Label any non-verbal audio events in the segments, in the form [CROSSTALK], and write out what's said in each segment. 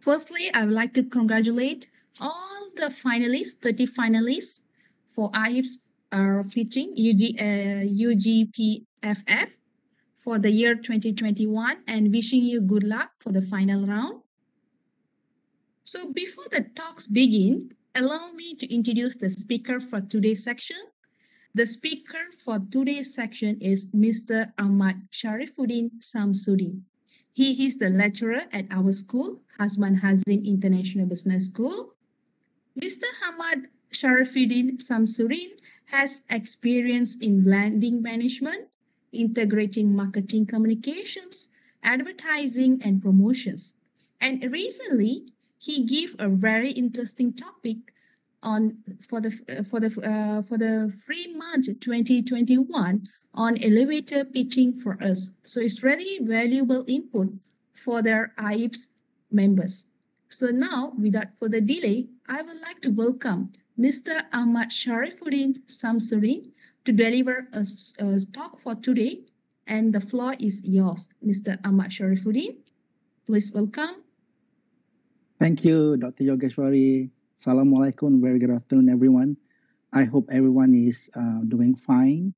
Firstly, I would like to congratulate all the finalists, 30 finalists for IEPS uh, pitching UG, uh, UGPFF for the year 2021 and wishing you good luck for the final round. So before the talks begin, allow me to introduce the speaker for today's section. The speaker for today's section is Mr. Ahmad Sharifuddin Samsudin. He is the lecturer at our school, Azman Hashim International Business School. Mr. Ahmad Sharifuddin Samsudin has experience in branding management, integrating marketing communications, advertising, and promotions. And recently, he gave a very interesting topic on for the uh, for the uh, for the free month 2021 on elevator pitching for us. So it's really valuable input for their IEPS members. So now, without further delay, I would like to welcome Mr. Ahmad Sharifuddin Samsudin to deliver a, a talk for today. And the floor is yours, Mr. Ahmad Sharifuddin. Please welcome. Thank you, Dr. Yogeshwari. Assalamualaikum. Very good afternoon, everyone. I hope everyone is uh, doing fine.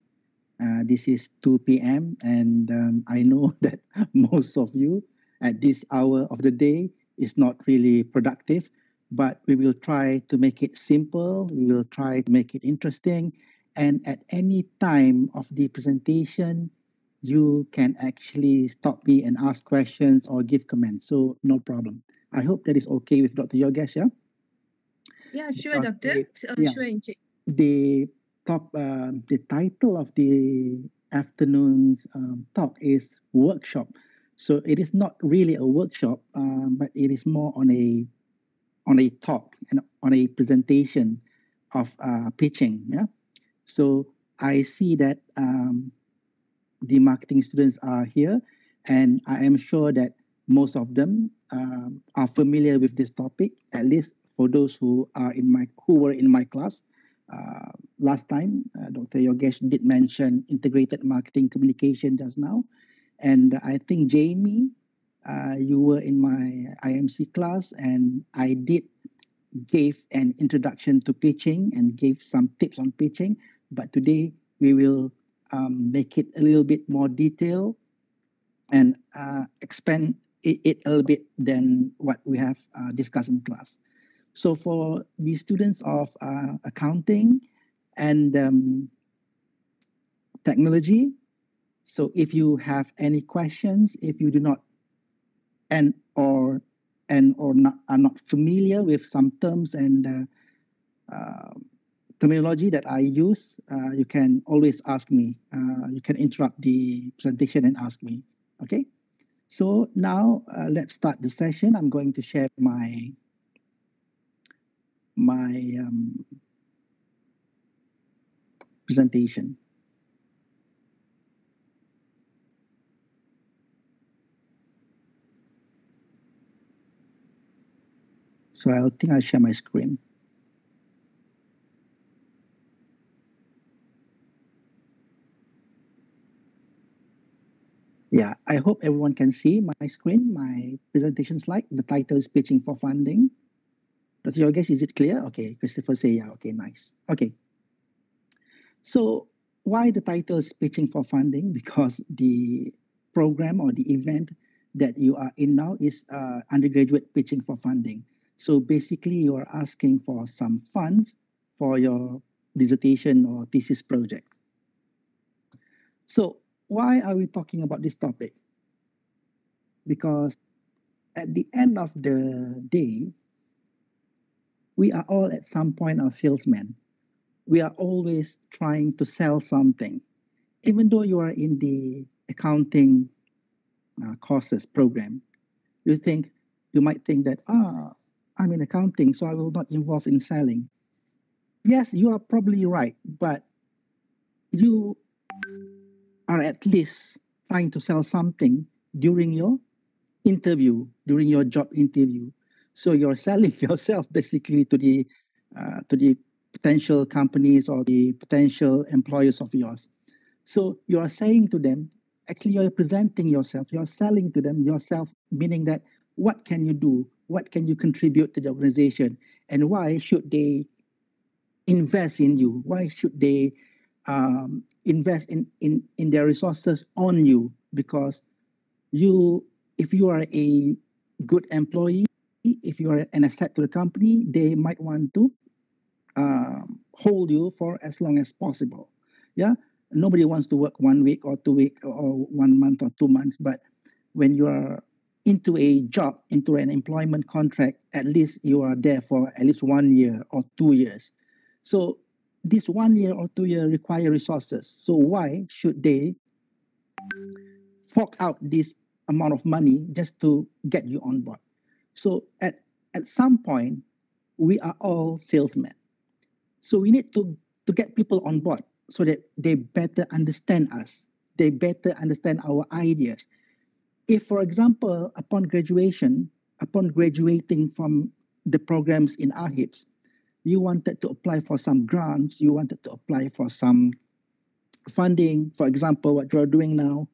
Uh, this is 2 p.m. and um, I know [LAUGHS] that most of you at this hour of the day is not really productive, but we will try to make it simple. We will try to make it interesting. And at any time of the presentation, you can actually stop me and ask questions or give comments. So no problem. I hope that is okay with Dr. Yogesh, yeah? Yeah, sure, because doctor. Yeah, sure, The top, uh, the title of the afternoon's um, talk is workshop. So it is not really a workshop, um, but it is more on a on a talk and on a presentation of uh, pitching. Yeah. So I see that um, the marketing students are here, and I am sure that most of them um, are familiar with this topic. At least for those who are in my who were in my class last time, uh, Dr. Yogesh did mention integrated marketing communication just now, and I think Jamie, uh, you were in my IMC class, and I did gave an introduction to pitching and gave some tips on pitching. But today we will um, make it a little bit more detailed and uh, expand it, it, a little bit than what we have uh, discussed in class. So for the students of uh, accounting and um, technology, so if you have any questions, if you do not and or and or not, are not familiar with some terms and uh, uh, terminology that I use, uh, you can always ask me. Uh, you can interrupt the presentation and ask me. Okay. So now uh, let's start the session. I'm going to share my my um, presentation. So I think I'll share my screen. Yeah, I hope everyone can see my screen, my presentation slide. The title is Pitching for Funding. Dr. Yogesh, is it clear? Okay, Christopher say yeah, okay, nice. Okay. So why the title is Pitching for Funding? [LAUGHS] Because the program or the event that you are in now is uh, undergraduate pitching for funding. So basically you are asking for some funds for your dissertation or thesis project. So why are we talking about this topic? Because at the end of the day, we are all at some point our salesmen. We are always trying to sell something. Even though you are in the accounting uh, courses program, you think you might think that ah, I'm in accounting, so I will not involve in selling. Yes, you are probably right, but you are at least trying to sell something during your interview, during your job interview. So you're selling [LAUGHS] yourself basically to the uh, to the potential companies or the potential employers of yours. So you are saying to them, actually you're presenting yourself, you're selling to them yourself, meaning that what can you do? what can you contribute to the organization and why should they invest in you why should they um, invest in, in in their resources on you because you if you are a good employee if you are an asset to the company they might want to um, hold you for as long as possible. Yeah? Nobody wants to work one week or two week or one month or two months but when you are into a job into an employment contract at least you are there for at least one year or two years. So this one year or two year require resources. So why should they fork out this amount of money just to get you on board so at at some point we are all salesmen. So we need to to get people on board so that they better understand us. They better understand our ideas. If for example upon graduation upon graduating from the programs in AHIBS you wanted to apply for some grants you wanted to apply for some funding for example what you're doing now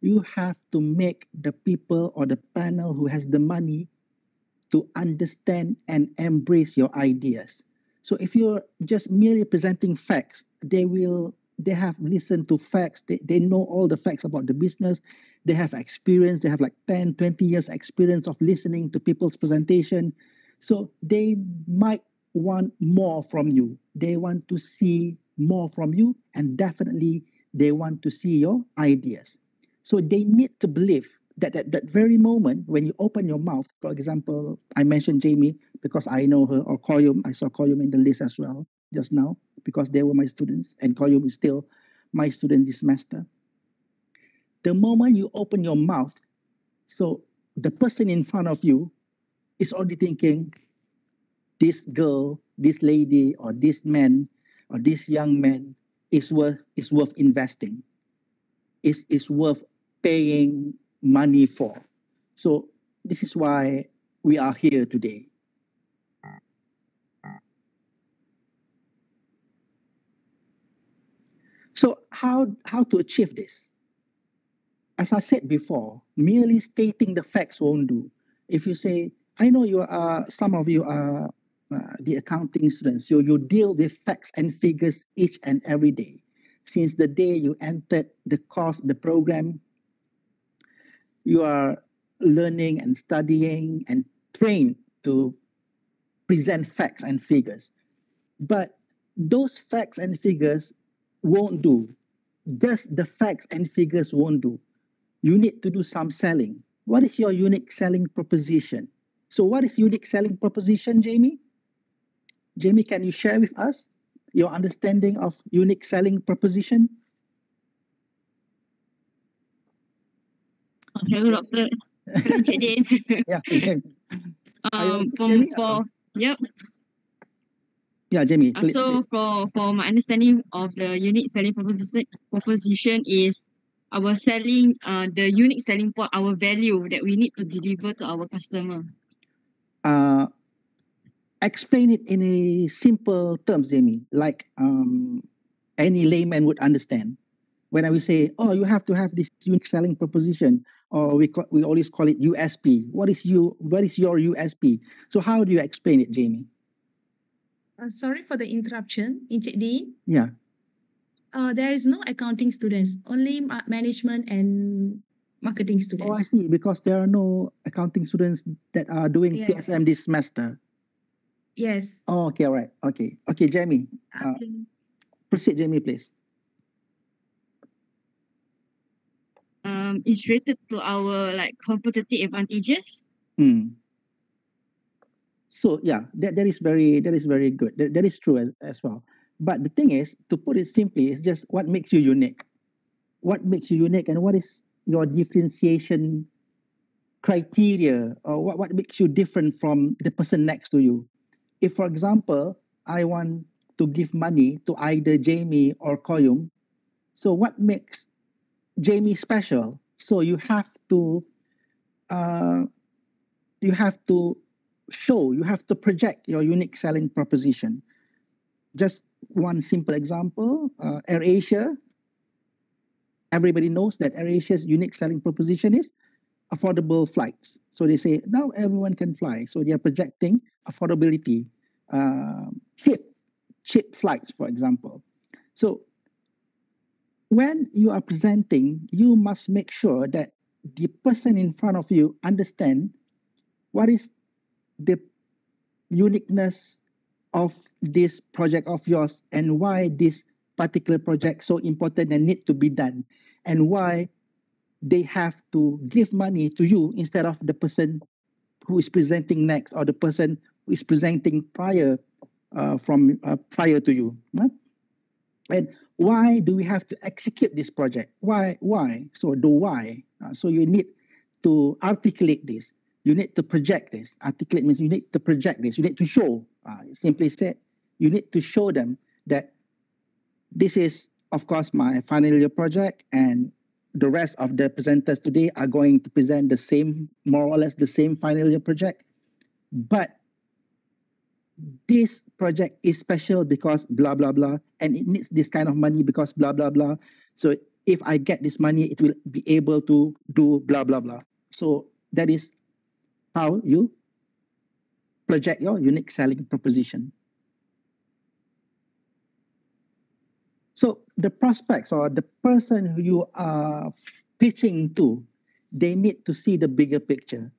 you have to make the people or the panel who has the money to understand and embrace your ideas so if you're just merely presenting facts, they will they have listened to facts, they, they know all the facts about the business, they have experience, they have like 10, 20 years experience of listening to people's presentation. So they might want more from you. They want to see more from you, and definitely they want to see your ideas. So they need to believe that at that very moment when you open your mouth, for example, I mentioned Jamie because I know her, or Koyum, I saw Koyum in the list as well just now because they were my students, and Koyum is still my student this semester. The moment you open your mouth, so the person in front of you is already thinking, this girl, this lady, or this man, or this young man is worth is worth investing. Is is worth paying money for. So this is why we are here today. So how, how to achieve this? As I said before, merely stating the facts won't do. If you say, I know you are, some of you are uh, the accounting students, so you deal with facts and figures each and every day. Since the day you entered the course, the program, you are learning and studying and trained to present facts and figures. But those facts and figures won't do. Just the facts and figures won't do. You need to do some selling. What is your unique selling proposition? So, what is unique selling proposition, Jamie? Jamie, can you share with us your understanding of unique selling proposition? Hello, Doctor. Hello, Cik yeah. Um, from, for, yep. Yeah, Jamie. Uh, so for for my understanding of the unique selling proposition proposition is our selling uh the unique selling point, our value that we need to deliver to our customer. Uh, explain it in a simple terms, Jamie, like um any layman would understand. When I will say, oh, you have to have this unique selling proposition, or we call, we always call it USP. What is you? What is your USP? So how do you explain it, Jamie? Uh, sorry for the interruption, Encik Dean. Yeah. Uh, there is no accounting students, only ma- management and marketing students. Oh, I see. Because there are no accounting students that are doing Yes. PSM this semester. Yes. Oh, okay, all right. Okay. Okay, Jamie. Uh, Proceed, Jamie, please. Um, it's related to our like competitive advantages. Hmm. So yeah, that, that is very that is very good. That, that is true as, as well. But the thing is, to put it simply, it's just what makes you unique. What makes you unique and what is your differentiation criteria or what, what makes you different from the person next to you? If, for example, I want to give money to either Jamie or Koyum, so what makes Jamie special? So you have to uh, you have to show, you have to project your unique selling proposition. Just one simple example uh, AirAsia. Everybody knows that AirAsia's unique selling proposition is affordable flights. So they say now everyone can fly. So they are projecting affordability, uh, cheap, cheap flights, for example. So when you are presenting, you must make sure that the person in front of you understand what is the uniqueness of this project of yours and why this particular project so important and need to be done and why they have to give money to you instead of the person who is presenting next or the person who is presenting prior uh, from uh, prior to you? And why do we have to execute this project? Why why? So the why? Uh, so you need to articulate this. You need to project this. Articulate means you need to project this. You need to show. Uh, simply said you need to show them that this is of course my final year project and the rest of the presenters today are going to present the same more or less the same final year project. But this project is special because blah blah blah and it needs this kind of money because blah blah blah. So if i get this money it will be able to do blah blah blah. So that is how you project your unique selling proposition. So the prospects or the person who you are pitching to they need to see the bigger picture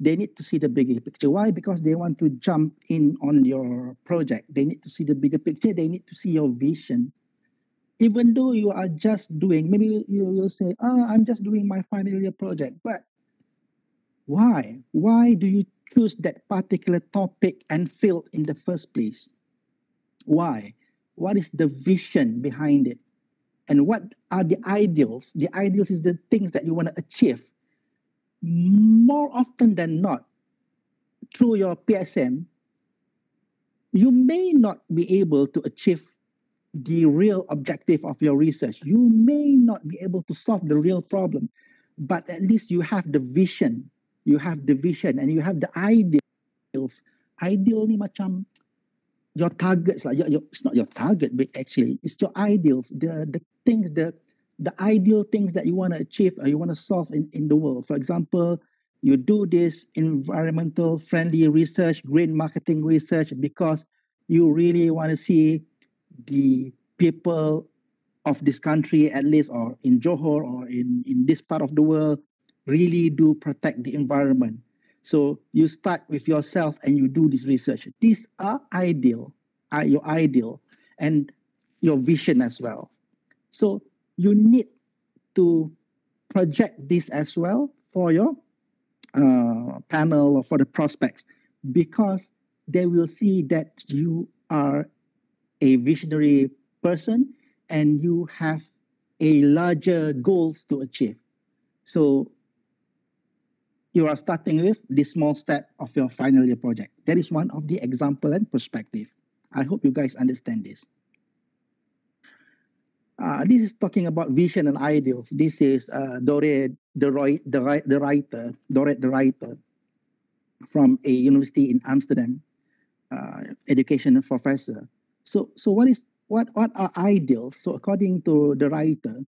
they need to see the bigger picture. Why? Because they want to jump in on your project. They need to see the bigger picture. They need to see your vision. Even though you are just doing, maybe you will say, oh, I'm just doing my final year project. But why? Why do you choose that particular topic and field in the first place? Why? What is the vision behind it? And what are the ideals? The ideals is the things that you want to achieve more often than not, through your PSM, you may not be able to achieve the real objective of your research. You may not be able to solve the real problem, but at least you have the vision. You have the vision and you have the ideals. Ideal ni macam your targets lah. Your, your, it's not your target, but actually it's your ideals. The the things, the the ideal things that you want to achieve or you want to solve in, in the world. For example, you do this environmental friendly research, green marketing research, because you really want to see the people of this country, at least, or in Johor or in, in this part of the world, really do protect the environment. So you start with yourself and you do this research. These are ideal, are your ideal, and your vision as well. So you need to project this as well for your uh, panel or for the prospects because they will see that you are a visionary person and you have a larger goals to achieve. So you are starting with the small step of your final year project. That is one of the example and perspective. I hope you guys understand this. Uh, this is talking about vision and ideals. This is uh, Dore, the, the, the writer, Dore, the writer from a university in Amsterdam, uh, education professor. So, so what is what what are ideals? So, according to the writer,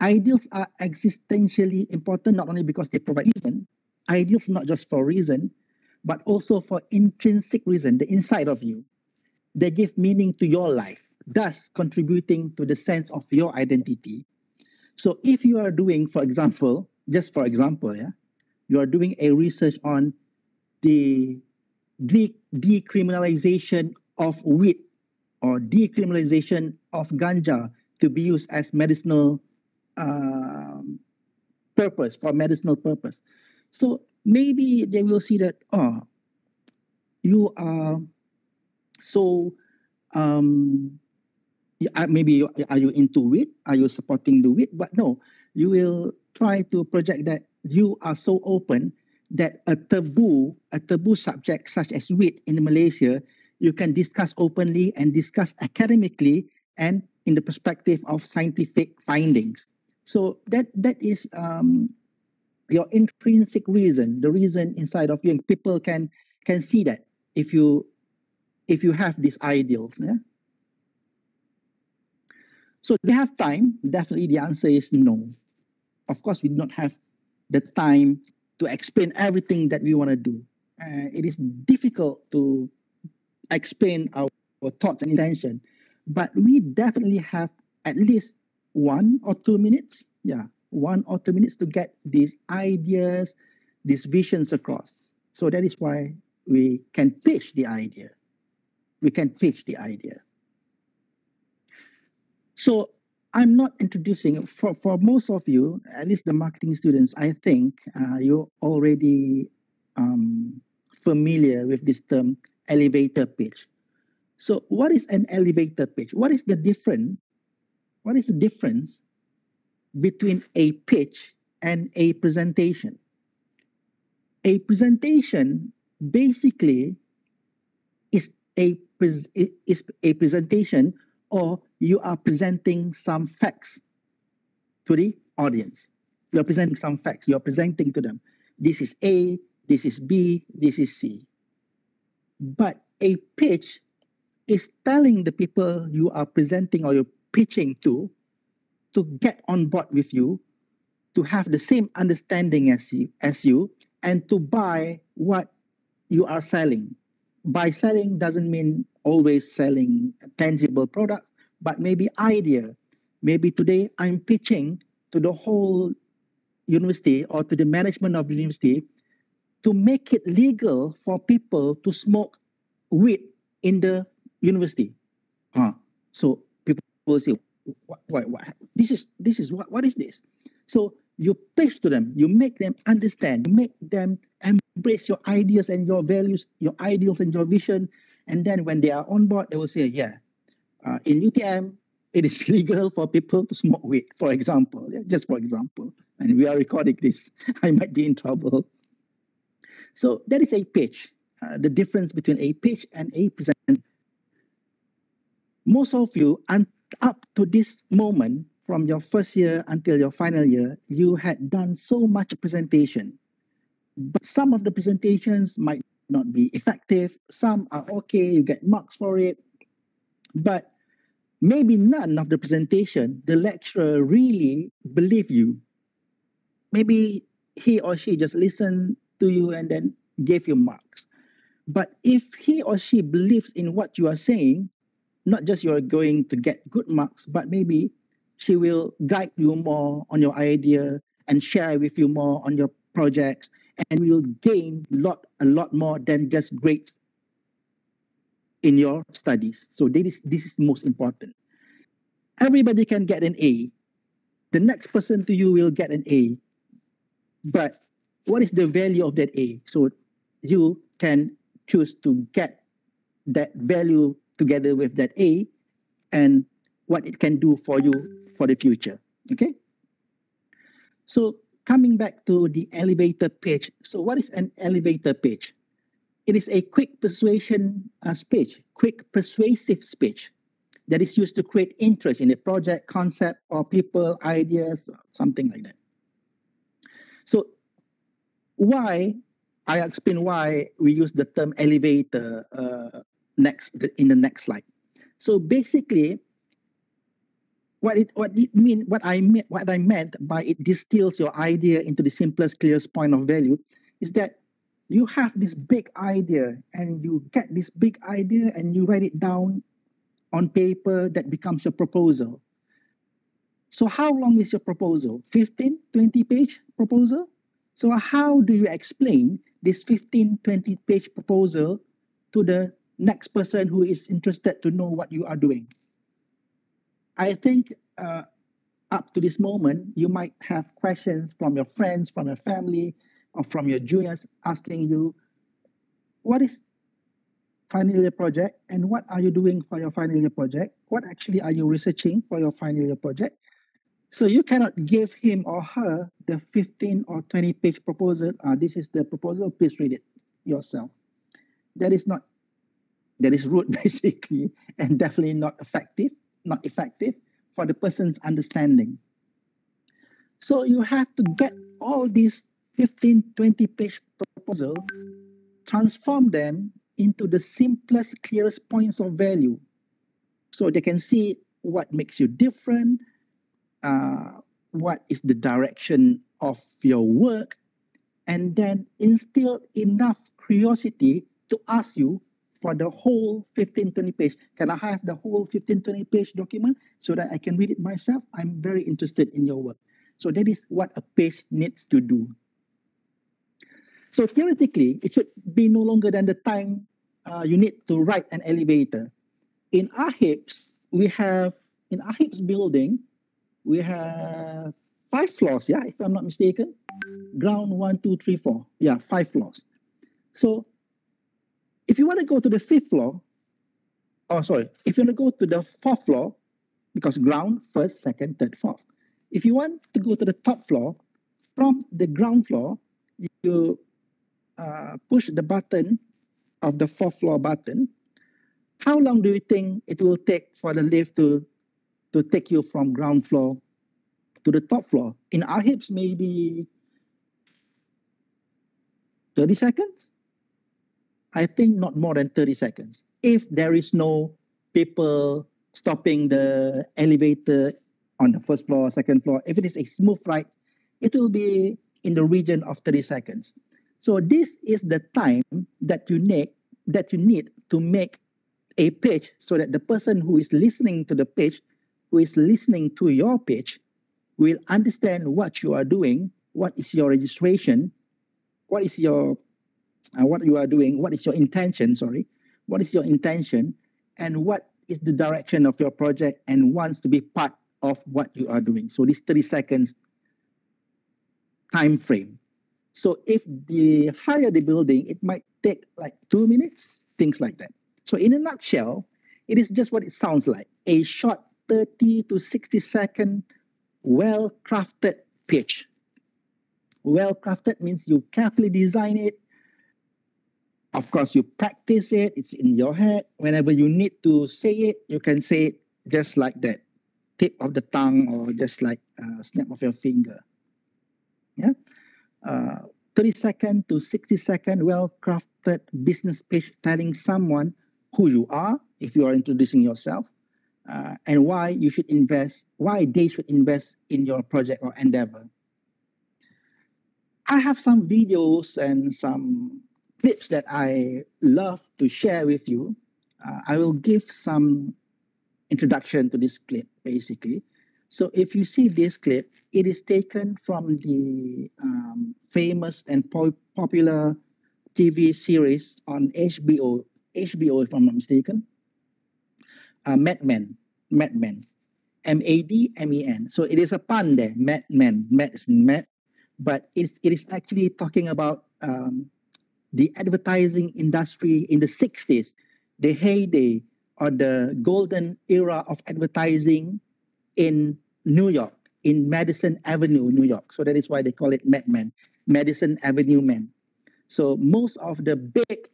ideals are existentially important not only because they provide reason. Ideals not just for reason, but also for intrinsic reason, the inside of you. They give meaning to your life thus contributing to the sense of your identity. So if you are doing, for example, just for example, yeah, you are doing a research on the de- decriminalization of weed or decriminalization of ganja to be used as medicinal um, purpose for medicinal purpose. So maybe they will see that oh, you are so um, maybe are you into it? Are you supporting the it? But no, you will try to project that you are so open that a taboo, a taboo subject such as wheat in Malaysia, you can discuss openly and discuss academically and in the perspective of scientific findings. So that that is um, your intrinsic reason, the reason inside of you. People can can see that if you if you have these ideals. Yeah? So we have time? Definitely the answer is no. Of course, we do not have the time to explain everything that we want to do. Uh, it is difficult to explain our, our thoughts and intention, but we definitely have at least one or two minutes. Yeah, one or two minutes to get these ideas, these visions across. So that is why we can pitch the idea. We can pitch the idea. So I'm not introducing for, for most of you, at least the marketing students, I think uh, you're already um, familiar with this term elevator pitch. So what is an elevator pitch? What is the difference? What is the difference between a pitch and a presentation? A presentation basically is a is a presentation or you are presenting some facts to the audience. You're presenting some facts. You're presenting to them. This is A, this is B, this is C. But a pitch is telling the people you are presenting or you're pitching to to get on board with you, to have the same understanding as you, as you and to buy what you are selling. By selling doesn't mean always selling tangible product, but maybe idea. Maybe today I'm pitching to the whole university or to the management of the university to make it legal for people to smoke weed in the university. Uh, so people will say, what, what, what, this is this is what, what is this? So you pitch to them, you make them understand, you make them embrace your ideas and your values, your ideals and your vision. And then when they are on board, they will say, yeah, uh, in UTM, it is [LAUGHS] legal for people to smoke weed, for example, yeah, just for example. And we are recording this. [LAUGHS] I might be in trouble. So that is a pitch. Uh, the difference between a pitch and a present. Most of you, and up to this moment, from your first year until your final year, you had done so much presentation. But some of the presentations might not be effective. Some are okay, you get marks for it. But maybe none of the presentation, the lecturer really believe you. Maybe he or she just listened to you and then gave you marks. But if he or she believes in what you are saying, not just you're going to get good marks, but maybe she will guide you more on your idea and share with you more on your projects and you'll gain lot a lot more than just grades in your studies. So this is, this is most important. Everybody can get an A. The next person to you will get an A. But what is the value of that A? So you can choose to get that value together with that A and what it can do for you for the future. Okay? So coming back to the elevator pitch. So what is an elevator pitch? It is a quick persuasion uh, speech, quick persuasive speech that is used to create interest in a project, concept, or people, ideas, something like that. So why, I explain why we use the term elevator uh, next in the next slide. So basically, what it what it mean what I meant what I meant by it distills your idea into the simplest, clearest point of value is that you have this big idea and you get this big idea and you write it down on paper that becomes your proposal. So how long is your proposal? 15, 20 page proposal? So how do you explain this 15, 20 page proposal to the next person who is interested to know what you are doing? I think uh, up to this moment, you might have questions from your friends, from your family, or from your juniors asking you, what is final year project and what are you doing for your final year project? What actually are you researching for your final year project? So you cannot give him or her the 15 or 20 page proposal. Uh, this is the proposal, please read it yourself. That is not, that is rude [LAUGHS] basically, and definitely not effective, not effective for the person's understanding. So you have to get all these 15, 20 page proposal, transform them into the simplest, clearest points of value. So they can see what makes you different, uh, what is the direction of your work and then instill enough curiosity to ask you for the whole 15, 20 page. Can I have the whole 15, 20 page document so that I can read it myself? I'm very interested in your work. So that is what a page needs to do. So theoretically, it should be no longer than the time uh, you need to write an elevator. In AHIBS, we have, in AHIBS building, we have five floors, yeah, if I'm not mistaken. Ground one, two, three, four. Yeah, five floors. So if you want to go to the fifth floor, oh, sorry, if you want to go to the fourth floor, because ground, first, second, third, fourth. If you want to go to the top floor, from the ground floor, you uh, push the button of the fourth floor button. How long do you think it will take for the lift to, to take you from ground floor to the top floor? In AHIBS, maybe 30 seconds? I think not more than 30 seconds. If there is no people stopping the elevator on the first floor, second floor, if it is a smooth ride, it will be in the region of 30 seconds. So this is the time that you need that you need to make a page so that the person who is listening to the page, who is listening to your page, will understand what you are doing, what is your registration, what is your uh, what you are doing, what is your intention, sorry, what is your intention, and what is the direction of your project and wants to be part of what you are doing. So this 30 seconds time frame. So if the higher the building, it might take like two minutes, things like that. So in a nutshell, it is just what it sounds like, a short 30 to 60 second well-crafted pitch. Well-crafted means you carefully design it, of course, you practice it, it's in your head. Whenever you need to say it, you can say it just like that tip of the tongue or just like a snap of your finger. Yeah. Uh, 30 second to 60 second well crafted business pitch telling someone who you are if you are introducing yourself uh, and why you should invest, why they should invest in your project or endeavor. I have some videos and some clips that I love to share with you. Uh, I will give some introduction to this clip, basically. So if you see this clip, it is taken from the um, famous and po popular TV series on HBO, HBO if I'm not mistaken, uh, Mad Men, Mad Men, M-A-D-M-E-N. So it is a pun there, Mad Men, Mad is Mad, but it's, it is actually talking about um, the advertising industry in the 60s, the heyday or the golden era of advertising in New York, in Madison Avenue, New York. So that is why they call it Mad Men, Madison Avenue Men. So most of the big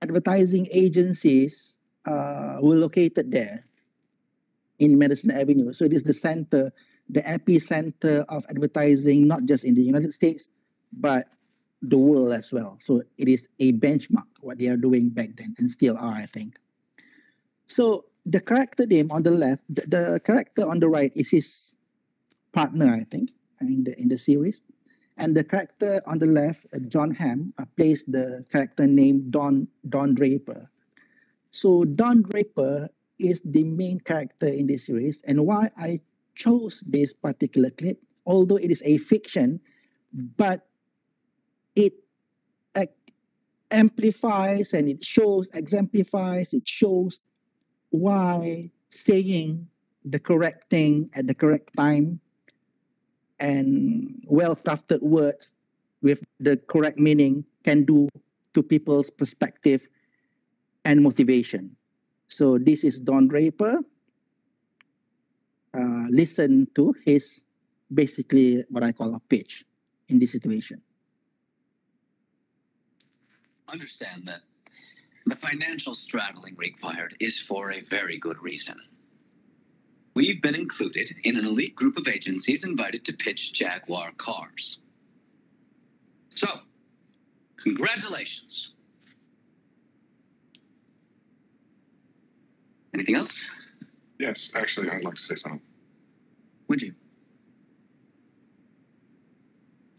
advertising agencies uh, were located there in Madison Avenue. So it is the center, the epicenter of advertising, not just in the United States, but the world as well. So it is a benchmark what they are doing back then and still are, I think. So the character name on the left, the, the character on the right is his partner, I think, in the in the series. And the character on the left, uh, Jon Hamm, uh, plays the character named Don Don Draper. So Don Draper is the main character in this series, and why I chose this particular clip, although it is a fiction, but it amplifies and it shows, exemplifies, it shows why saying the correct thing at the correct time and well crafted words with the correct meaning can do to people's perspective and motivation. So this is Don Draper. Uh, listen to his basically what I call a pitch in this situation understand that the financial straddling required is for a very good reason. We've been included in an elite group of agencies invited to pitch Jaguar cars. So, congratulations. Anything else? Yes, actually, I'd like to say something. Would you?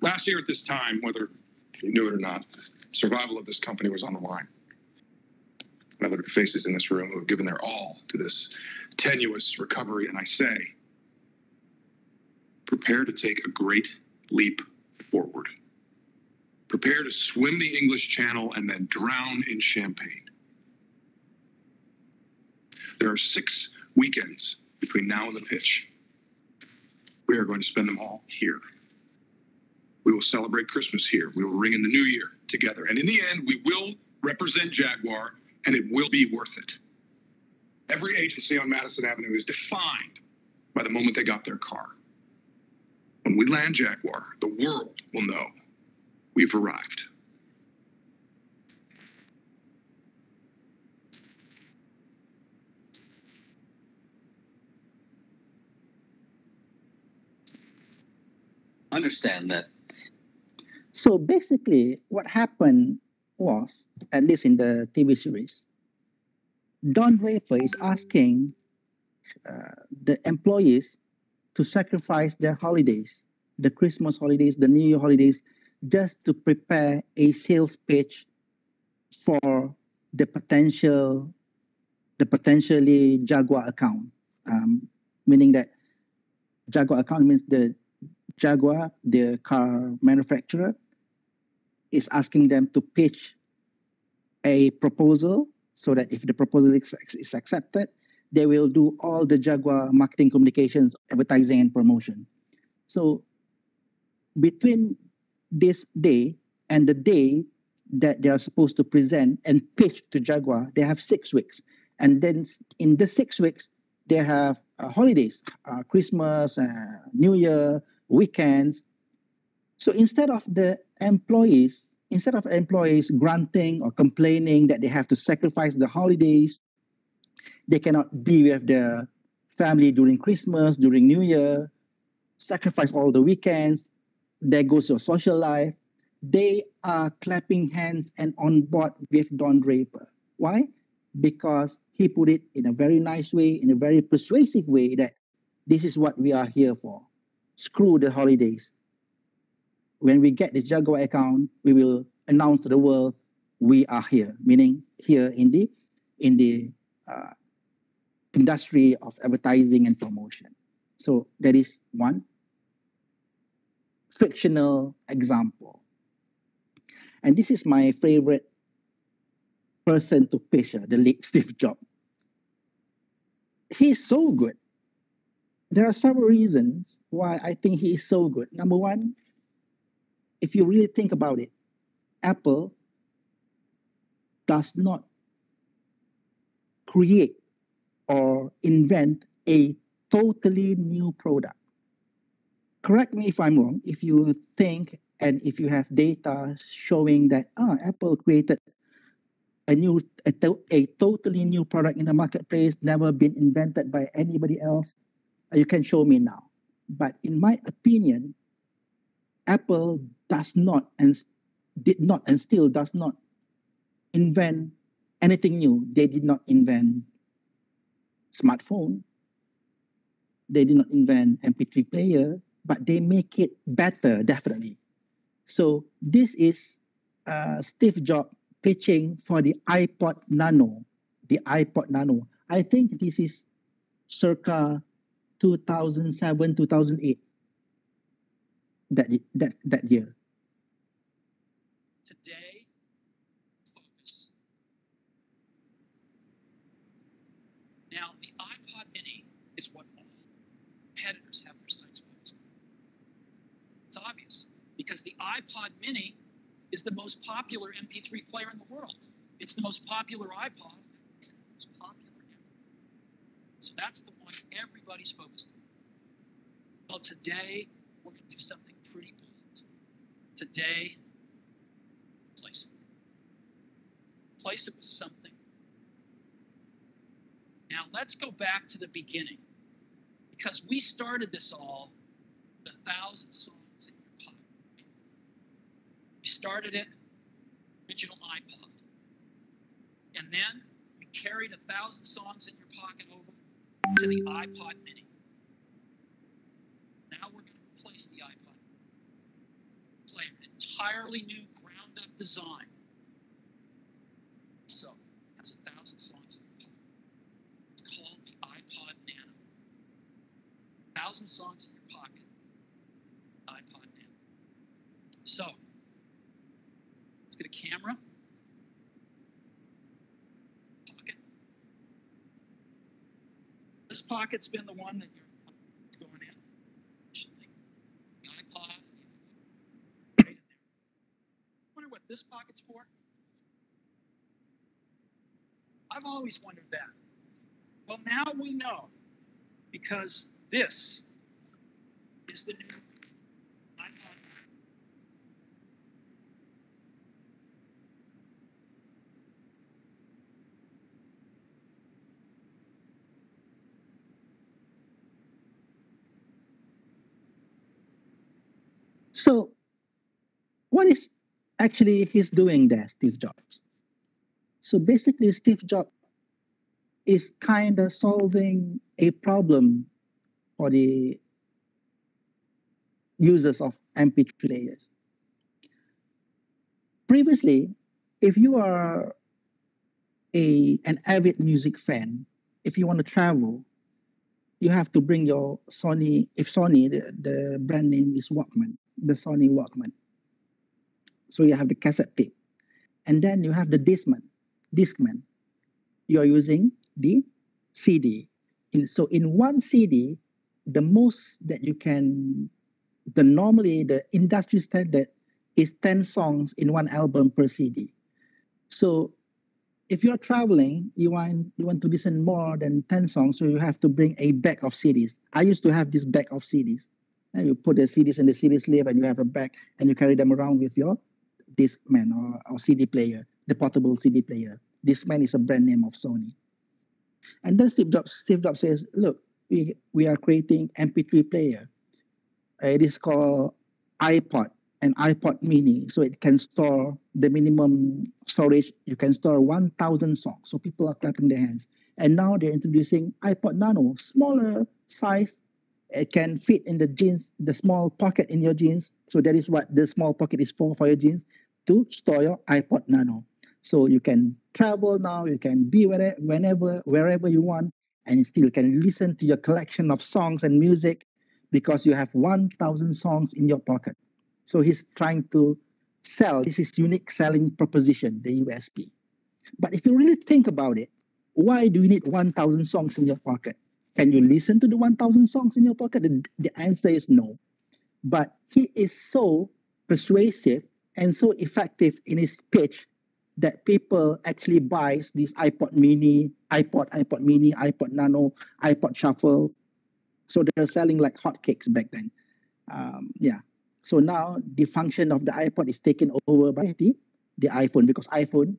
Last year at this time, whether you knew it or not, survival of this company was on the line. And I look at the faces in this room who have given their all to this tenuous recovery, and I say, prepare to take a great leap forward. Prepare to swim the English Channel and then drown in champagne. There are six weekends between now and the pitch. We are going to spend them all here. We will celebrate Christmas here. We will ring in the new year together. And in the end, we will represent Jaguar, and it will be worth it. Every agency on Madison Avenue is defined by the moment they got their car. When we land Jaguar, the world will know we've arrived. Understand that So basically, what happened was, at least in the TV series, Don Draper is asking uh, the employees to sacrifice their holidays, the Christmas holidays, the New Year holidays, just to prepare a sales pitch for the potential, the potentially Jaguar account. Um, meaning that Jaguar account means the Jaguar, the car manufacturer, is asking them to pitch a proposal so that if the proposal is, is accepted, they will do all the Jaguar marketing communications, advertising, and promotion. So between this day and the day that they are supposed to present and pitch to Jaguar, they have six weeks. And then in the six weeks, they have uh, holidays, uh, Christmas, uh, New Year, weekends. So instead of the employees, instead of employees granting or complaining that they have to sacrifice the holidays, they cannot be with their family during Christmas, during New Year, sacrifice all the weekends, there goes your social life. They are clapping hands and on board with Don Draper. Why? Because he put it in a very nice way, in a very persuasive way that this is what we are here for. Screw the holidays. When we get the Jaguar account, we will announce to the world we are here, meaning here in the in the uh, industry of advertising and promotion. So that is one fictional example. And this is my favorite person to picture, the late [LAUGHS] Steve Jobs. He's so good. There are several reasons why I think he is so good. Number one, if you really think about it, Apple does not create or invent a totally new product. Correct me if I'm wrong. If you think and if you have data showing that ah, Apple created a new a, to, a totally new product in the marketplace, never been invented by anybody else, you can show me now. But in my opinion, Apple does not and did not and still does not invent anything new. They did not invent smartphone. They did not invent MP3 player, but they make it better, definitely. So this is uh, Steve Jobs pitching for the iPod Nano, the iPod Nano. I think this is circa 2007, 2008, that, that, that year. Today, focus. Now, the iPod Mini is what all competitors have their sights focused on. It's obvious because the iPod Mini is the most popular MP3 player in the world. It's the most popular iPod. It's the most popular. So that's the one everybody's focused on. Well, today we're going to do something pretty bold. Today, place it. Place it with something. Now let's go back to the beginning because we started this all with a thousand songs in your pocket. We started it, original iPod. And then we carried a thousand songs in your pocket over to the iPod mini. Now we're going to replace the iPod. Player, an entirely new ground up design. So it has a thousand songs in your pocket. It's called the iPod Nano. Thousand songs in your pocket. iPod Nano. So let's get a camera. Pocket. This pocket's been the one that you're it's going in. Initially. The iPod and the right in there. Wonder what this pocket's for? I've always wondered that. Well, now we know because this is the new. So, what is actually he's doing there, Steve Jobs? So basically, Steve Jobs is kind of solving a problem for the users of MP3 players. Previously, if you are a an avid music fan, if you want to travel, you have to bring your Sony. If Sony, the, the brand name is Walkman, the Sony Walkman. So you have the cassette tape, and then you have the Discman. Discman. You are using the CD. In, so in one CD, the most that you can, the normally the industry standard is 10 songs in one album per CD. So if you're traveling, you want you want to listen more than 10 songs, so you have to bring a bag of CDs. I used to have this bag of CDs. And you put the CDs in the CD sleeve and you have a bag and you carry them around with your Discman or, or CD player, the portable CD player. Discman is a brand name of Sony. And then Steve Jobs, Steve Jobs says, look, we, we are creating MP3 player. Uh, it is called iPod and iPod mini. So it can store the minimum storage. You can store 1,000 songs. So people are clapping their hands. And now they're introducing iPod Nano, smaller size. It can fit in the jeans, the small pocket in your jeans. So that is what the small pocket is for, for your jeans, to store your iPod Nano. So you can travel now, you can be wherever, whenever, wherever you want, and you still can listen to your collection of songs and music because you have 1,000 songs in your pocket. So he's trying to sell, this is unique selling proposition, the USP. But if you really think about it, why do you need 1,000 songs in your pocket? Can you listen to the 1,000 songs in your pocket? The, the answer is no. But he is so persuasive and so effective in his pitch that people actually buys this iPod mini, iPod, iPod mini, iPod nano, iPod shuffle. So they're selling like hotcakes back then. Um, yeah. So now the function of the iPod is taken over by the, the iPhone because iPhone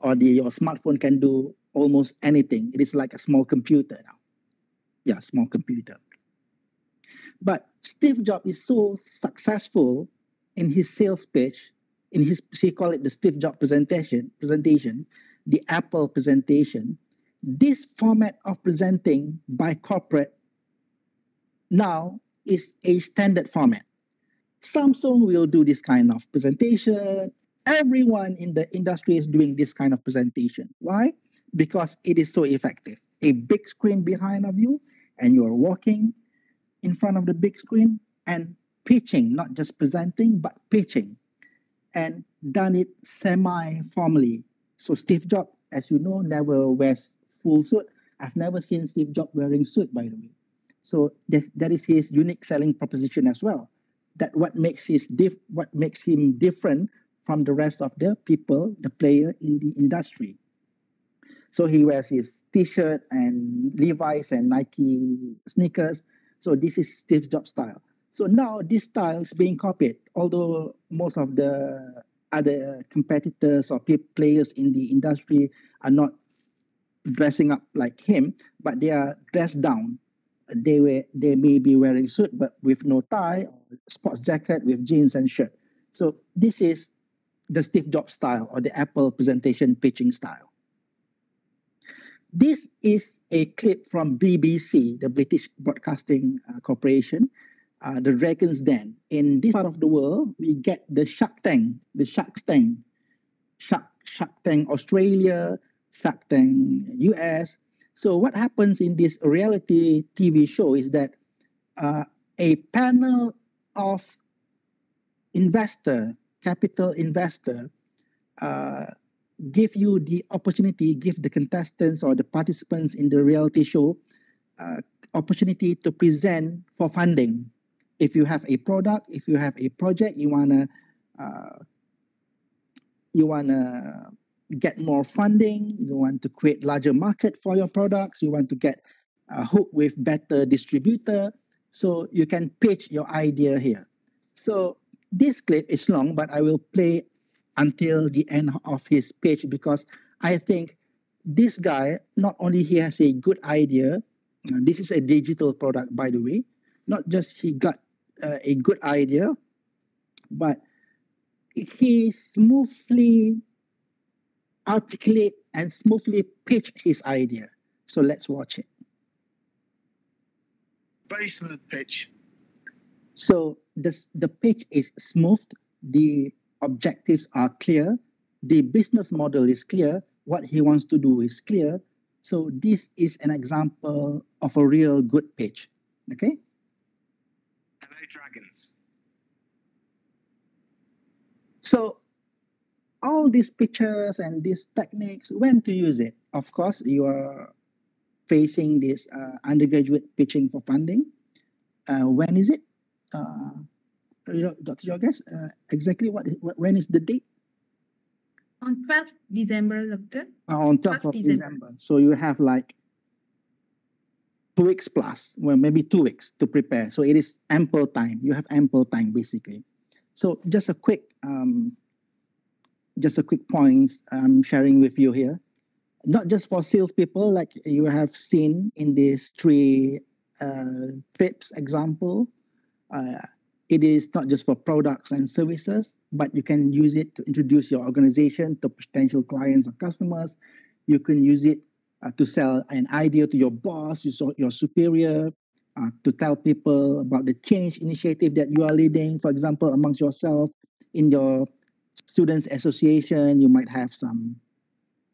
or the your smartphone can do almost anything. It is like a small computer now. Yeah, small computer. But Steve Jobs is so successful in his sales pitch in his he called it the Steve Jobs presentation presentation, the Apple presentation. This format of presenting by corporate now is a standard format. Samsung will do this kind of presentation. Everyone in the industry is doing this kind of presentation. Why? Because it is so effective. A big screen behind of you, and you're walking in front of the big screen and pitching, not just presenting, but pitching and done it semi-formally. So Steve Jobs, as you know, never wears full suit. I've never seen Steve Jobs wearing suit, by the way. So that is his unique selling proposition as well. That what makes his diff, what makes him different from the rest of the people, the player in the industry. So he wears his T-shirt and Levi's and Nike sneakers. So this is Steve Jobs style. So now this style is being copied, although most of the other competitors or players in the industry are not dressing up like him, but they are dressed down. They were they may be wearing suit but with no tie, or sports jacket with jeans and shirt. So this is the Steve Jobs style or the Apple presentation pitching style. This is a clip from BBC, the British Broadcasting uh, Corporation. Uh, the Dragon's Den. In this part of the world, we get the Shark Tank, the Shark Tank, Shark, Shark Tank Australia, Shark Tank US. So what happens in this reality TV show is that uh, a panel of investor, capital investor, uh, give you the opportunity, give the contestants or the participants in the reality show uh, opportunity to present for funding. If you have a product, if you have a project, you wanna uh, you wanna get more funding, you want to create larger market for your products, you want to get a hook with better distributor, so you can pitch your idea here. So this clip is long, but I will play until the end of his pitch because I think this guy not only he has a good idea, uh, this is a digital product by the way, not just he got uh, a good idea, but he smoothly articulate and smoothly pitch his idea. So let's watch it. Very smooth pitch. So the, the pitch is smooth, the objectives are clear, the business model is clear, what he wants to do is clear. So this is an example of a real good pitch. Okay? Hello, dragons. So all these pictures and these techniques, when to use it? Of course, you are facing this uh, undergraduate pitching for funding. Uh, when is it? Uh, Dr. Jorges, uh, exactly what, is, when is the date? On 12th December, Doctor. Uh, on 12th 12th of December. December. So you have like two weeks plus, well, maybe two weeks to prepare. So it is ample time. You have ample time, basically. So just a quick, um, just a quick points I'm sharing with you here. Not just for salespeople, like you have seen in these three uh, tips example. Uh, it is not just for products and services, but you can use it to introduce your organization to potential clients or customers. You can use it uh, to sell an idea to your boss, your, your superior, uh, to tell people about the change initiative that you are leading. For example, amongst yourself in your students association, you might have some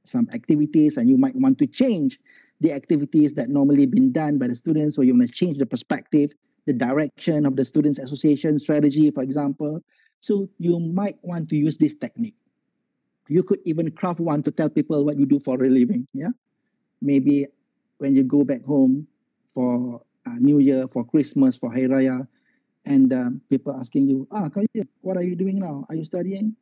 some activities and you might want to change the activities that normally been done by the students. Or you want to change the perspective the direction of the students association strategy for example. So you might want to use this technique. You could even craft one to tell people what you do for a living yeah maybe when you go back home for uh, new year for christmas for hari raya and um, people asking you ah what are you doing now? Are you studying?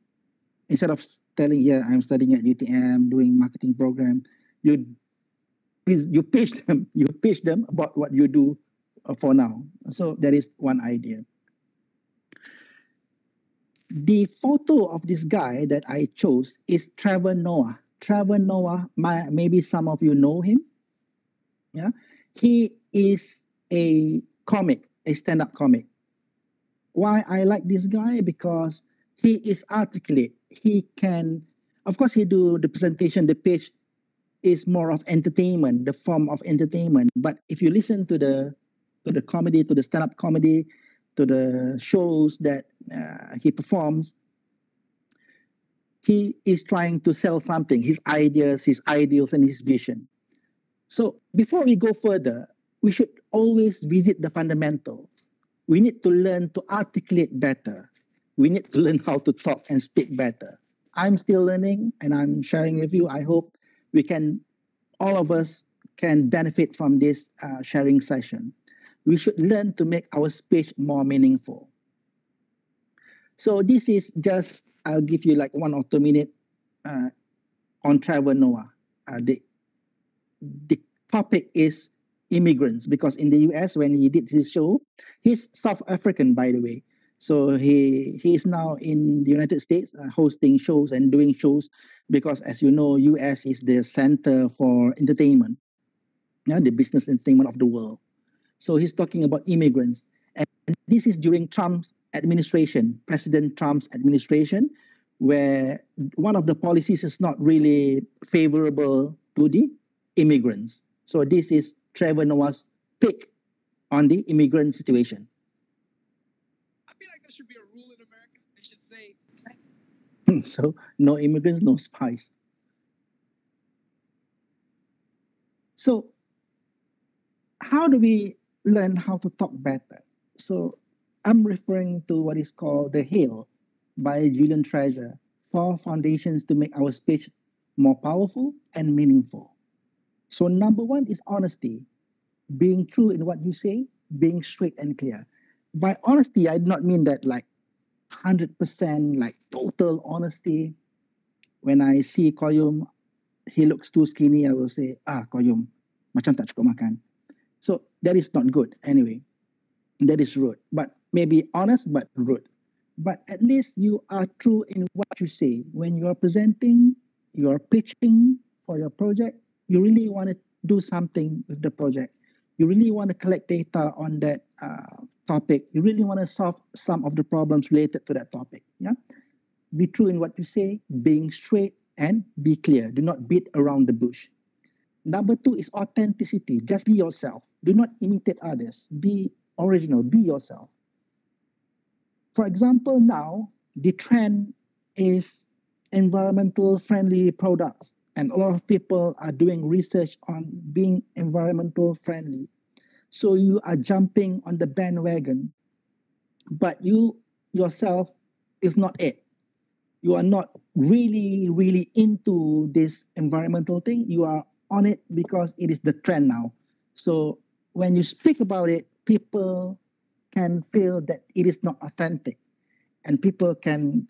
Instead of telling yeah i'm studying at utm doing marketing program you you pitch [LAUGHS] them you pitch them about what you do uh, for now. So that is one idea. The photo of this guy that i chose is trevor noah trevor noah my, maybe some of you know him. Yeah. He is a comic a stand-up comic. Why i like this guy? Because he is articulate. He can of course he do the presentation. The pitch is more of entertainment the form of entertainment. But if you listen to the to the comedy to the stand-up comedy to the shows that uh, he performs he is trying to sell something his ideas his ideals and his vision so before we go further we should always visit the fundamentals we need to learn to articulate better we need to learn how to talk and speak better. I'm still learning and I'm sharing with you. I hope we can, all of us can benefit from this uh, sharing session. We should learn to make our speech more meaningful. So this is just, I'll give you like one or two minutes uh, on Trevor Noah. Uh, the, the topic is immigrants because in the US, when he did his show, he's South African, by the way. So he he is now in the United States uh, hosting shows and doing shows because, as you know, US is the center for entertainment, yeah, the business entertainment of the world. So he's talking about immigrants, and this is during Trump's administration, President Trump's administration, where one of the policies is not really favorable to the immigrants. So this is Trevor Noah's pick on the immigrant situation. that should be a rule in America. They should say [LAUGHS] so no immigrants, no spies. So how do we learn how to talk better? So I'm referring to what is called the HAIL by Julian Treasure, four foundations to make our speech more powerful and meaningful. So number one is honesty, being true in what you say, being straight and clear. By honesty, I do not mean that like 100% like total honesty. When I see Koyum, he looks too skinny, I will say, ah, Koyum, macam tak cukup makan. So that is not good anyway. That is rude. But maybe honest, but rude. But at least you are true in what you say. When you are presenting, you are pitching for your project, you really want to do something with the project. You really want to collect data on that uh, topic. You really want to solve some of the problems related to that topic. Yeah. Be true in what you say, being straight and be clear. Do not beat around the bush. Number two is authenticity. Just be yourself. Do not imitate others. Be original. Be yourself. For example, now the trend is environmental friendly products and a lot of people are doing research on being environmental friendly. So you are jumping on the bandwagon but you yourself is not it. You are not really really into this environmental thing. You are on it because it is the trend now. So when you speak about it people can feel that it is not authentic and people can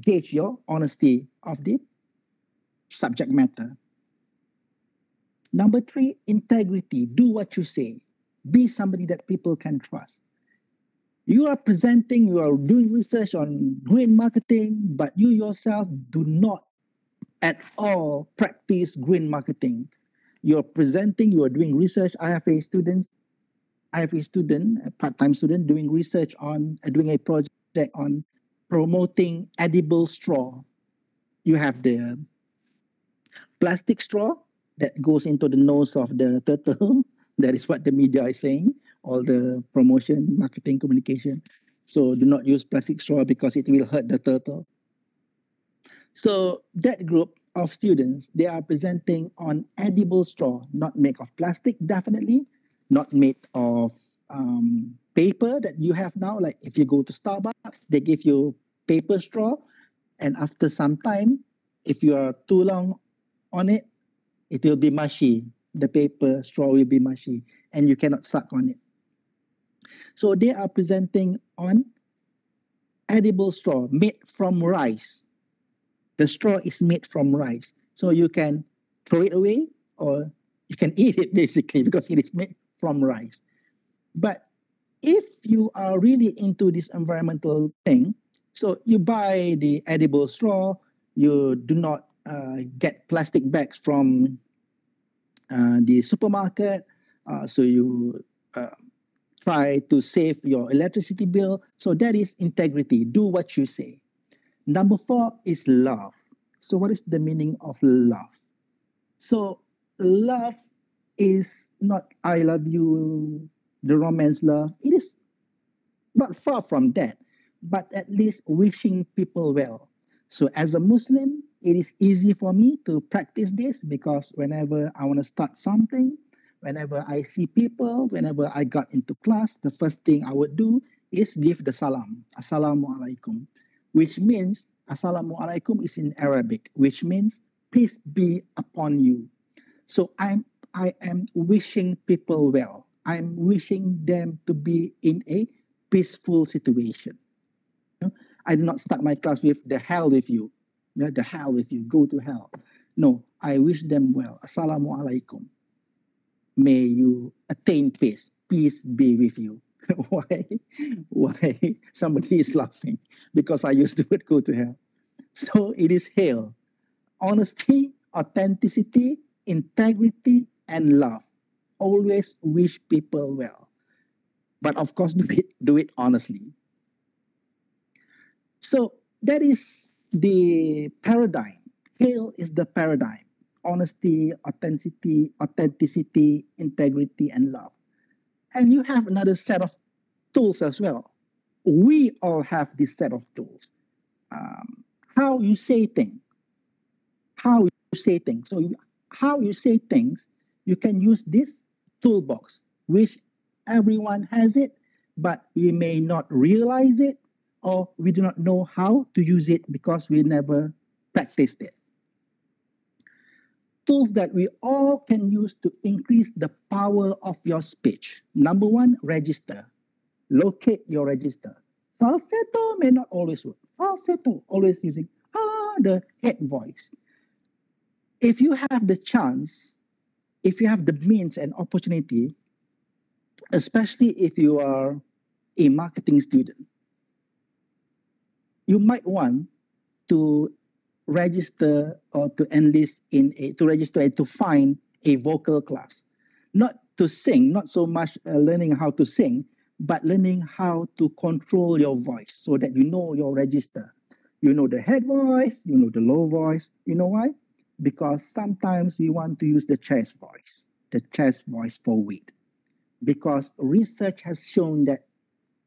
gauge your honesty of the subject matter. Number three, integrity. Do what you say. Be somebody that people can trust. You are presenting, you are doing research on green marketing, but you yourself do not at all practice green marketing. You're presenting, you are doing research. I have a student, I have a student, a part-time student, doing research on uh, doing a project on promoting edible straw. You have the plastic straw that goes into the nose of the turtle. [LAUGHS] that is what the media is saying, all the promotion, marketing, communication. So do not use plastic straw because it will hurt the turtle. So that group of students, they are presenting on edible straw, not made of plastic, definitely, not made of um, paper that you have now. Like if you go to Starbucks, they give you paper straw. And after some time, if you are too long on it, it will be mushy. The paper straw will be mushy and you cannot suck on it. So they are presenting on edible straw made from rice. The straw is made from rice. So you can throw it away or you can [LAUGHS] eat it basically because it is made from rice. But if you are really into this environmental thing, so you buy the edible straw, you do not uh, get plastic bags from uh, the supermarket. Uh, so you uh, try to save your electricity bill. So that is integrity. Do what you say. Number four is love. So what is the meaning of love? So love is not I love you, the romance love. It is not far from that, but at least wishing people well. So as a Muslim, it is easy for me to practice this because whenever I want to start something, whenever I see people, whenever I got into class, the first thing I would do is give the salam, assalamu alaikum, which means assalamu alaikum is in Arabic, which means peace be upon you. So I'm I am wishing people well. I'm wishing them to be in a peaceful situation. I do not start my class with the hell with you yeah, the hell with you, go to hell. No, I wish them well. Assalamu alaikum. May you attain peace. Peace be with you. [LAUGHS] Why? Why? Somebody is laughing because I used the word go to hell. So it is hell. Honesty, authenticity, integrity, and love. Always wish people well. But of course, [LAUGHS] do it, do it honestly. So that is the paradigm. HAIL is the paradigm. Honesty, authenticity, authenticity, integrity, and love. And you have another set of tools as well. we all have this set of tools. Um, how you say things, how you say things. So, you, how you say things, you can use this toolbox, which everyone has it, but we may not realize it or we do not know how to use it because we never practiced it. Tools that we all can use to increase the power of your speech. Number one, register. Locate your register. Falsetto may not always work. Falsetto, always using ah, the head voice. If you have the chance, if you have the means and opportunity, especially if you are a marketing student, you might want to register or to enlist in a to register and to find a vocal class. Not to sing not so much uh, learning how to sing but learning how to control your voice so that you know your register. You know the head voice you know the low voice. You know why because sometimes we want to use the chest voice the chest voice for weight because research has shown that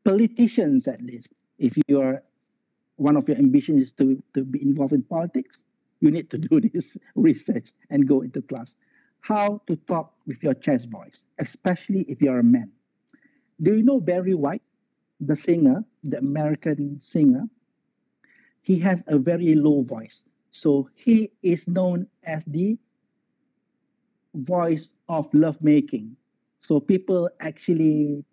politicians at least if you are one of your ambitions is to, to be involved in politics, you need to [LAUGHS] do this research and go into class. How to talk with your chest voice, especially if you're a man. Do you know Barry White, the singer, the American singer? He has a very low voice. So he is known as the voice of lovemaking. So people actually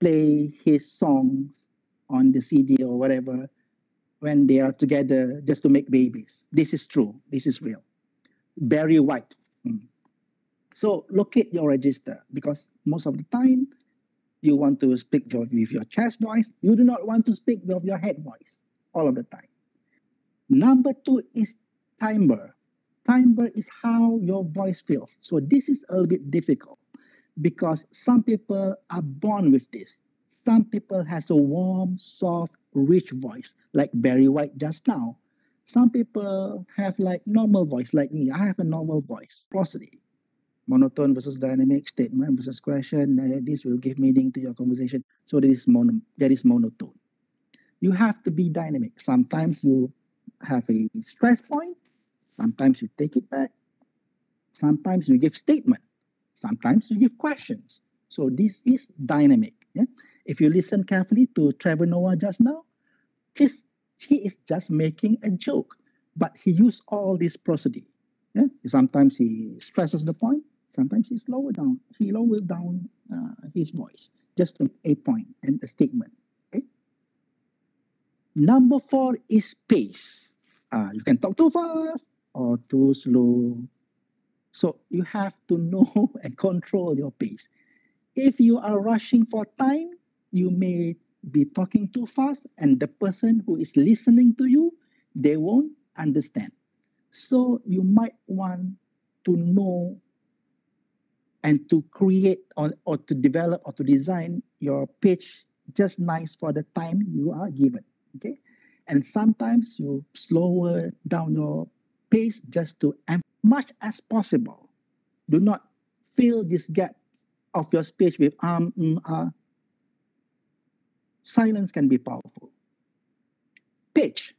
play his songs on the CD or whatever when they are together just to make babies. This is true. This is real. Barry White. Mm. So locate your register because most of the time you want to speak with your chest voice. You do not want to speak with your head voice all of the time. Number two is timbre. Timbre is how your voice feels. So this is a little bit difficult because some people are born with this. Some people has a warm, soft, rich voice, like Barry White just now. Some people have like normal voice, like me. I have a normal voice. Prosody. Monotone versus dynamic, statement versus question. This will give meaning to your conversation. So that is mono that is monotone. You have to be dynamic. Sometimes you have a stress point. Sometimes you take it back. Sometimes you give statement. Sometimes you give questions. So this is dynamic. Yeah? If you listen carefully to Trevor Noah just now, he's, he is just making a joke, but he used all this prosody. Yeah? Sometimes he stresses the point, sometimes he slows down. He lowers down uh, his voice just to a point and a statement. Number four is pace. Uh, you can talk too fast or too slow. So you have to know [LAUGHS] and control your pace. If you are rushing for time, you may be talking too fast and the person who is listening to you they won't understand so you might want to know and to create or, or to develop or to design your pitch just nice for the time you are given okay and sometimes you slower down your pace just to as much as possible do not fill this gap of your speech with um, mm, uh, silence can be powerful. Pitch.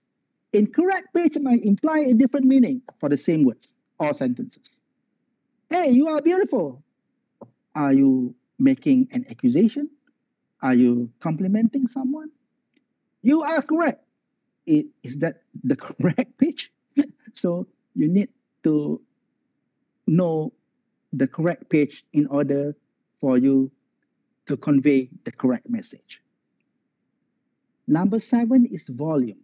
Incorrect pitch might imply a different meaning for the same words or sentences. Hey, you are beautiful. Are you making an accusation? Are you complimenting someone? You are correct. It, is that the [LAUGHS] correct pitch? so you need to know the correct pitch in order for you to convey the correct message. Number seven is volume.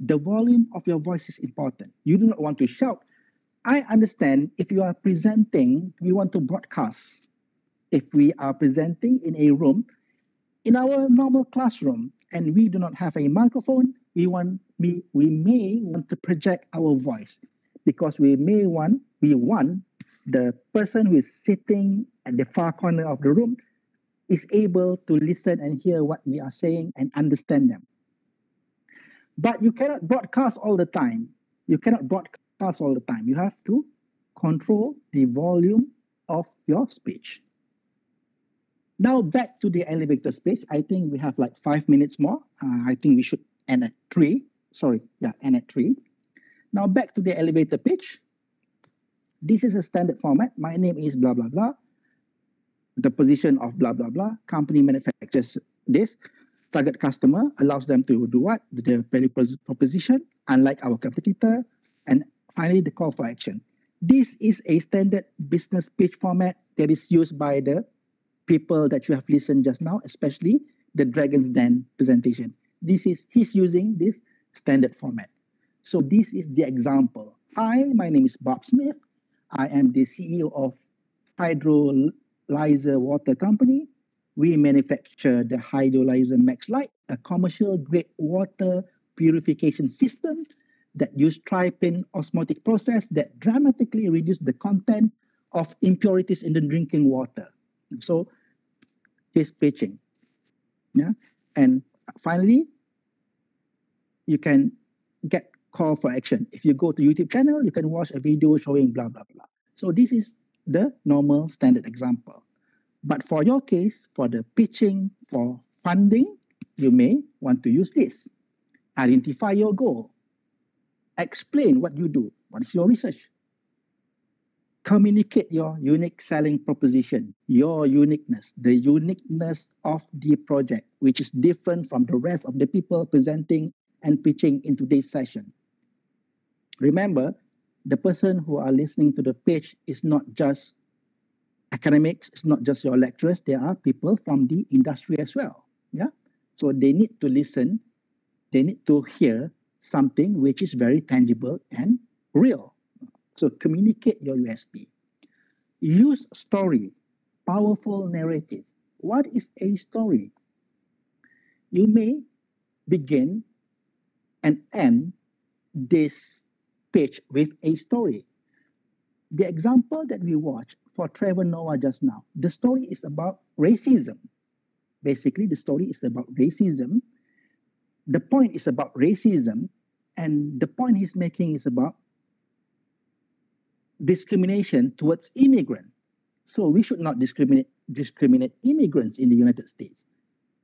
The volume of your voice is important. You do not want to shout. I understand if you are presenting, we want to broadcast. If we are presenting in a room, in our normal classroom, and we do not have a microphone, we want we, we may want to project our voice because we may want we want the person who is sitting at the far corner of the room is able to listen and hear what we are saying and understand them. But you cannot broadcast all the time. You cannot broadcast all the time. You have to control the volume of your speech. Now back to the elevator speech. I think we have like five minutes more. Uh, I think we should end at three. Sorry, yeah, end at three. Now back to the elevator pitch. This is a standard format. My name is blah, blah, blah. The position of blah, blah, blah. Company manufactures this. Target customer allows them to do what? The value proposition, unlike our competitor. And finally, the call for action. This is a standard business pitch format that is used by the people that you have listened just now, especially the Dragon's Den presentation. This is, he's using this standard format. So this is the example. Hi, my name is Bob Smith. I am the CEO of Hydrolyzer Water Company. We manufacture the Hydrolyzer Max Lite, a commercial grade water purification system that use tri-pin osmotic process that dramatically reduce the content of impurities in the drinking water. So he's pitching. Yeah. And finally, you can get call for action. If you go to YouTube channel, you can watch a video showing blah, blah, blah. So this is the normal standard example. But for your case, for the pitching for funding, you may want to use this. Identify your goal. Explain what you do. What is your research? Communicate your unique selling proposition, your uniqueness, the uniqueness of the project, which is different from the rest of the people presenting and pitching in today's session. Remember, the person who are listening to the pitch is not just academics, it's not just your lecturers, there are people from the industry as well. Yeah. So they need to listen, they need to hear something which is very tangible and real. So communicate your USP. Use story, powerful narrative. What is a story? You may begin and end this page with a story. The example that we watched for Trevor Noah just now, the story is about racism. Basically, the story is about racism. The point is about racism, and the point he's making is about discrimination towards immigrants. So we should not discriminate discriminate immigrants in the United States.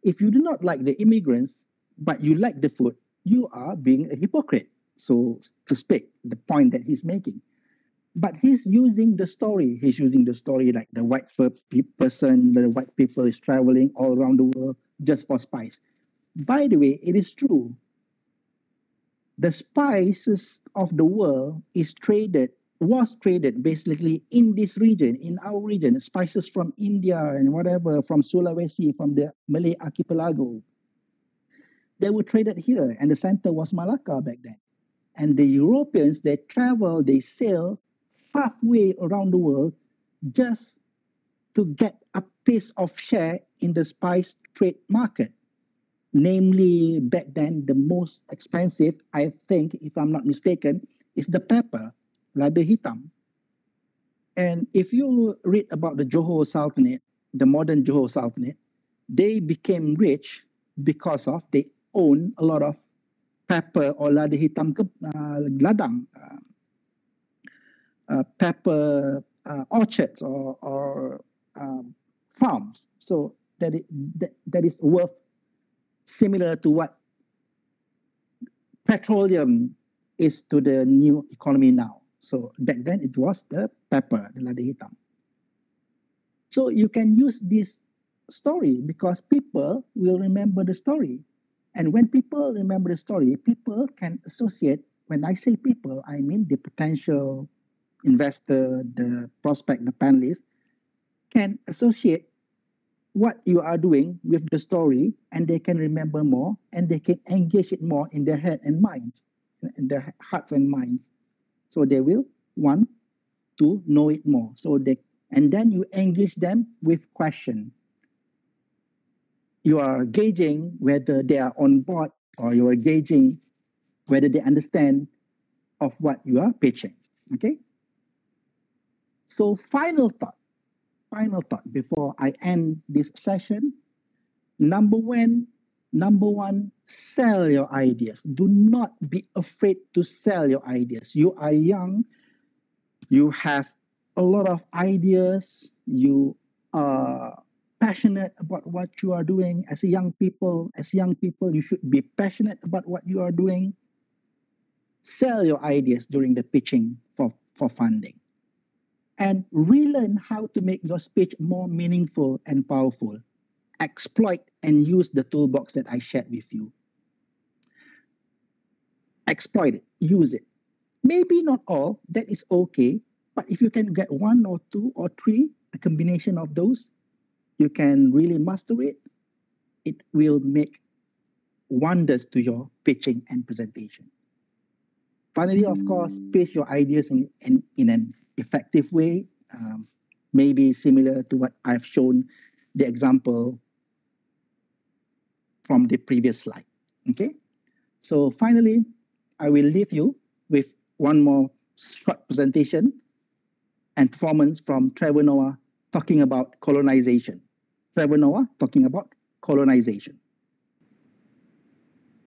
If you do not like the immigrants, but you like the food, you are being a hypocrite, so to speak, the point that he's making. But he's using the story. He's using the story like the white person, the white people is traveling all around the world just for spice. By the way, it is true. The spices of the world is traded, was traded basically in this region, in our region, spices from India and whatever, from Sulawesi, from the Malay archipelago, they were traded here, and the center was Malacca back then. And the Europeans, they travel, they sail halfway around the world just to get a piece of share in the spice trade market. Namely, back then, the most expensive, I think, if I'm not mistaken, is the pepper, lada hitam. And if you read about the Johor Sultanate, the modern Johor Sultanate, they became rich because of they own a lot of pepper or lada hitam ke, uh, ladang, uh, uh, pepper uh, orchards or, or um, farms. So that, it, that, that is worth similar to what petroleum is to the new economy now. So back then it was the pepper, the lada hitam. So you can use this story because people will remember the story. And when people remember the story, people can associate. When I say people, I mean the potential investor, the prospect, the panelist can associate what you are doing with the story and they can remember more and they can engage it more in their head and minds, in their hearts and minds. So they will want to know it more. So they and then you engage them with question you are gauging whether they are on board or you are gauging whether they understand of what you are pitching. Okay. So final thought, final thought before I end this session. Number one, number one, sell your ideas. Do not be afraid to sell your ideas. You are young, you have a lot of ideas, you are passionate about what you are doing as a young people. As young people, you should be passionate about what you are doing. Sell your ideas during the pitching for, for funding. And relearn how to make your speech more meaningful and powerful. Exploit and use the toolbox that I shared with you. Exploit it, use it. Maybe not all, that is okay. But if you can get one or two or three, a combination of those, you can really master it. It will make wonders to your pitching and presentation. Finally, of course, pitch your ideas in, in, in an effective way, um, maybe similar to what I've shown the example from the previous slide. Okay, so finally, I will leave you with one more short presentation and performance from Trevor Noah talking about colonization. Trevor Noah talking about colonization.